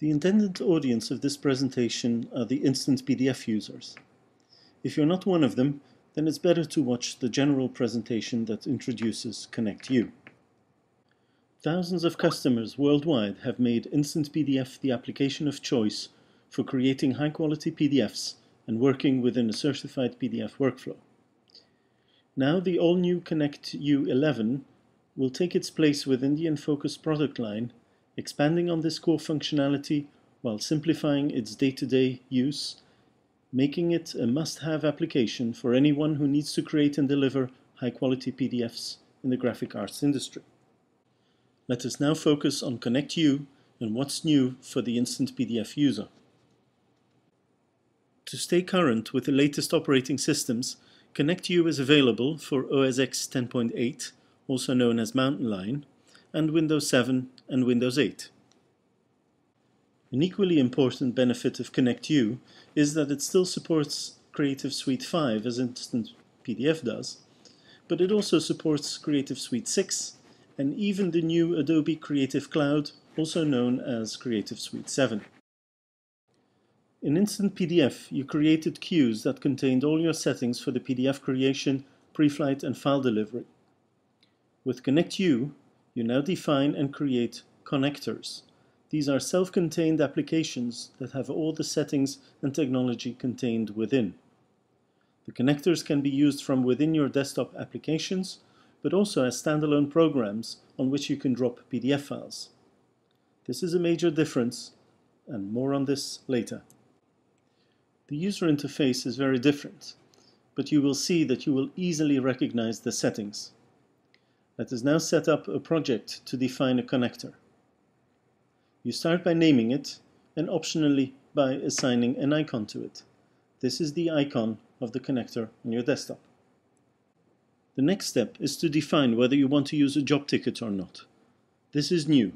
The intended audience of this presentation are the Instant PDF users. If you're not one of them, then it's better to watch the general presentation that introduces Connect YOU. Thousands of customers worldwide have made Instant PDF the application of choice for creating high-quality PDFs and working within a certified PDF workflow. Now the all-new Connect YOU 11 will take its place within the Enfocus product line expanding on this core functionality while simplifying its day-to-day -day use, making it a must-have application for anyone who needs to create and deliver high-quality PDFs in the graphic arts industry. Let us now focus on Connect YOU and what's new for the Instant PDF user. To stay current with the latest operating systems, Connect YOU is available for OS X 10.8, also known as Mountain Lion, and Windows 7 and Windows 8. An equally important benefit of Connect YOU is that it still supports Creative Suite 5 as Instant PDF does, but it also supports Creative Suite 6 and even the new Adobe Creative Cloud, also known as Creative Suite 7. In Instant PDF, you created queues that contained all your settings for the PDF creation, pre-flight and file delivery. With Connect YOU, you now define and create connectors. These are self-contained applications that have all the settings and technology contained within. The connectors can be used from within your desktop applications, but also as standalone programs on which you can drop PDF files. This is a major difference, and more on this later. The user interface is very different, but you will see that you will easily recognize the settings. Let us now set up a project to define a connector. You start by naming it and optionally by assigning an icon to it. This is the icon of the connector on your desktop. The next step is to define whether you want to use a job ticket or not. This is new.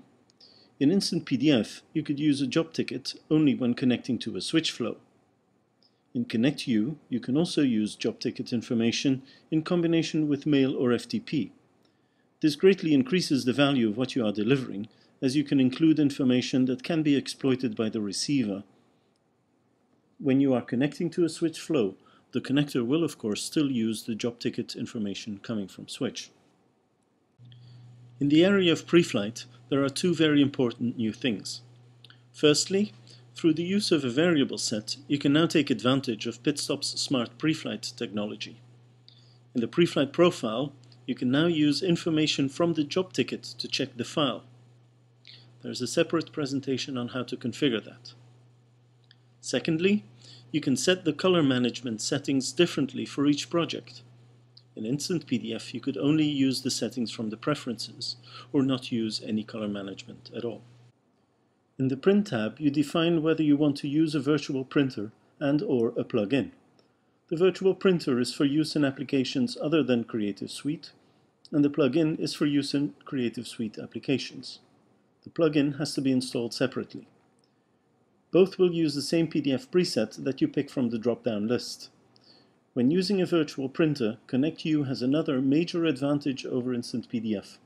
In Instant PDF, you could use a job ticket only when connecting to a switch flow. In ConnectU, you can also use job ticket information in combination with mail or FTP. This greatly increases the value of what you are delivering, as you can include information that can be exploited by the receiver. When you are connecting to a switch flow, the connector will of course still use the job ticket information coming from switch. In the area of preflight, there are two very important new things. Firstly, through the use of a variable set, you can now take advantage of Pitstop's smart preflight technology. In the preflight profile, you can now use information from the job ticket to check the file. There's a separate presentation on how to configure that. Secondly, you can set the color management settings differently for each project. In Instant PDF, you could only use the settings from the preferences, or not use any color management at all. In the Print tab, you define whether you want to use a virtual printer and or a plugin. The virtual printer is for use in applications other than Creative Suite, and the plugin is for use in Creative Suite applications. The plugin has to be installed separately. Both will use the same PDF preset that you pick from the drop-down list. When using a virtual printer, Connect YOU has another major advantage over Instant PDF.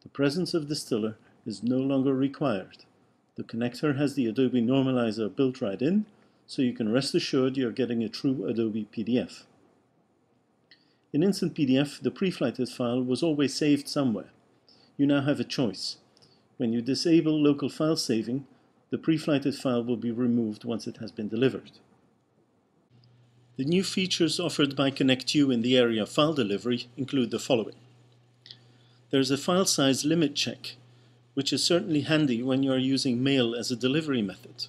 The presence of distiller is no longer required. The connector has the Adobe Normalizer built right in, so you can rest assured you're getting a true Adobe PDF. In Instant PDF, the pre-flighted file was always saved somewhere. You now have a choice. When you disable local file saving, the pre-flighted file will be removed once it has been delivered. The new features offered by Connect YOU in the area of file delivery include the following. There is a file size limit check, which is certainly handy when you are using mail as a delivery method.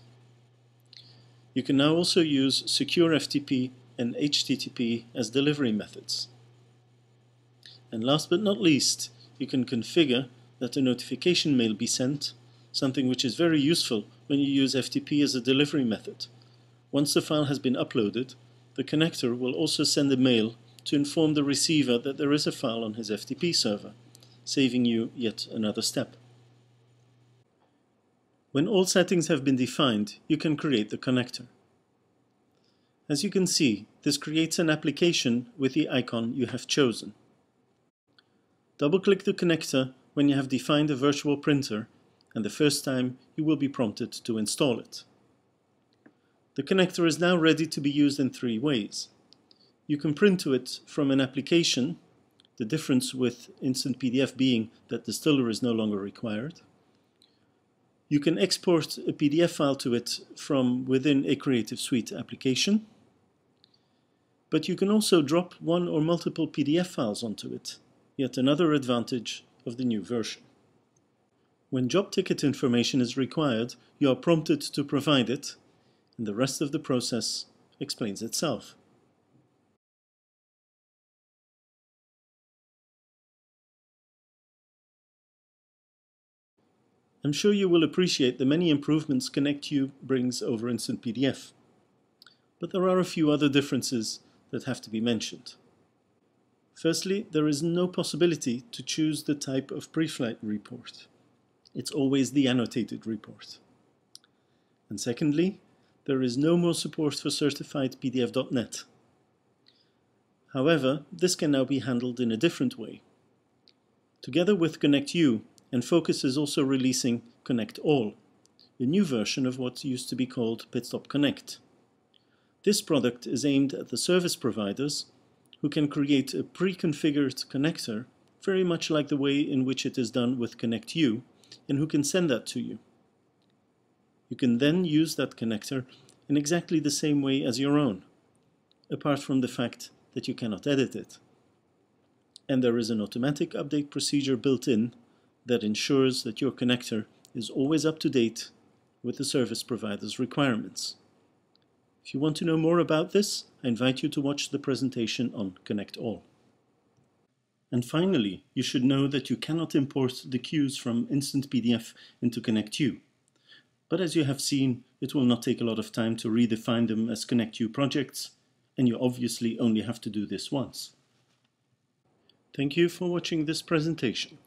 You can now also use Secure FTP and HTTP as delivery methods. And last but not least, you can configure that a notification mail be sent, something which is very useful when you use FTP as a delivery method. Once the file has been uploaded, the connector will also send a mail to inform the receiver that there is a file on his FTP server, saving you yet another step. When all settings have been defined, you can create the connector. As you can see, this creates an application with the icon you have chosen. Double-click the connector when you have defined a virtual printer and the first time you will be prompted to install it. The connector is now ready to be used in three ways. You can print to it from an application, the difference with Instant PDF being that Distiller is no longer required. You can export a PDF file to it from within a Creative Suite application. But you can also drop one or multiple PDF files onto it, yet another advantage of the new version. When job ticket information is required, you are prompted to provide it, and the rest of the process explains itself. I'm sure you will appreciate the many improvements Connect YOU brings over Instant PDF. But there are a few other differences that have to be mentioned. Firstly, there is no possibility to choose the type of pre-flight report. It's always the annotated report. And secondly, there is no more support for certified PDF.net. However, this can now be handled in a different way. Together with Connect YOU, Enfocus is also releasing Connect All, a new version of what used to be called Pitstop Connect. This product is aimed at the service providers who can create a pre-configured connector very much like the way in which it is done with Connect YOU and who can send that to you. You can then use that connector in exactly the same way as your own, apart from the fact that you cannot edit it. And there is an automatic update procedure built in that ensures that your connector is always up to date with the service provider's requirements. If you want to know more about this, I invite you to watch the presentation on Connect All. And finally, you should know that you cannot import the queues from Instant PDF into Connect YOU. But as you have seen, it will not take a lot of time to redefine them as Connect YOU projects, and you obviously only have to do this once. Thank you for watching this presentation.